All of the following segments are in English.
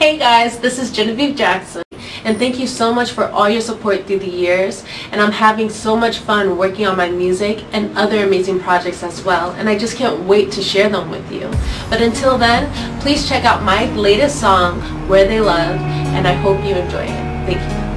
Hey guys, this is Genevieve Jackson and thank you so much for all your support through the years and I'm having so much fun working on my music and other amazing projects as well and I just can't wait to share them with you. But until then, please check out my latest song, Where They Love, and I hope you enjoy it. Thank you.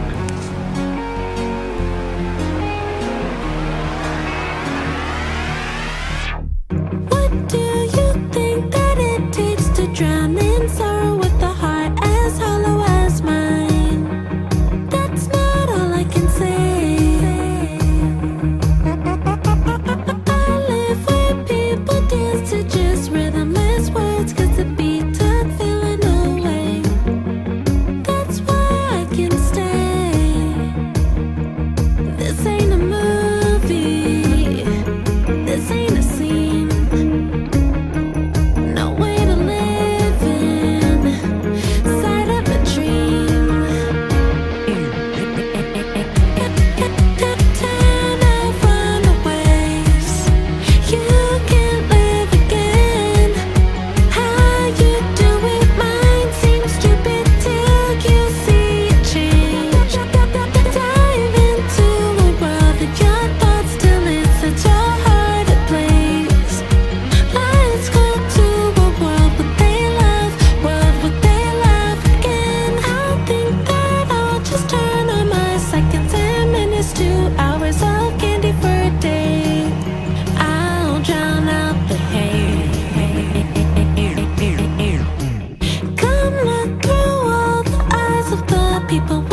people